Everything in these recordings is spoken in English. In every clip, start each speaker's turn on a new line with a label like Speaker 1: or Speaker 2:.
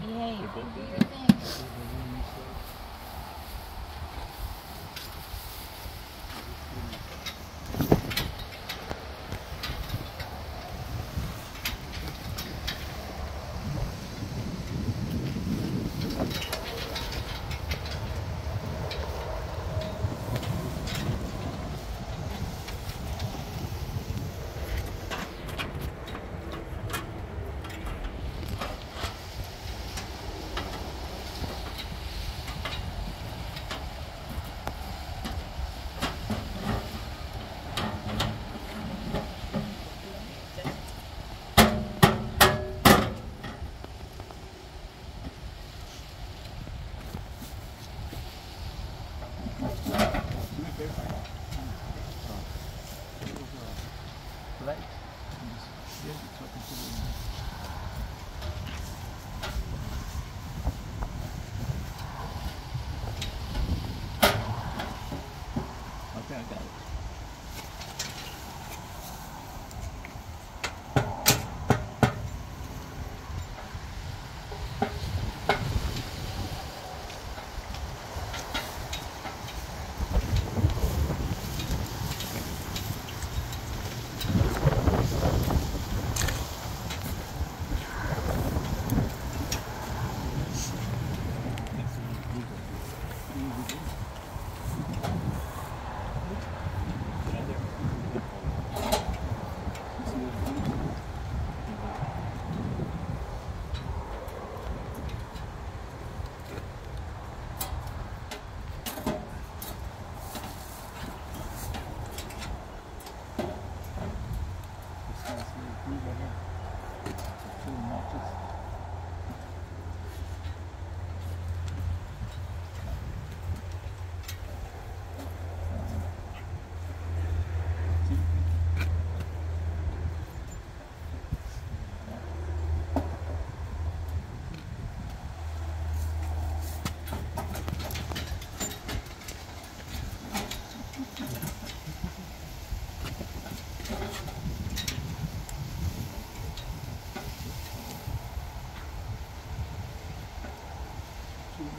Speaker 1: Behave.
Speaker 2: Right. Yes, it's what it's doing. through the head. It's.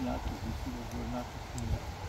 Speaker 2: Nato, vestido de ornato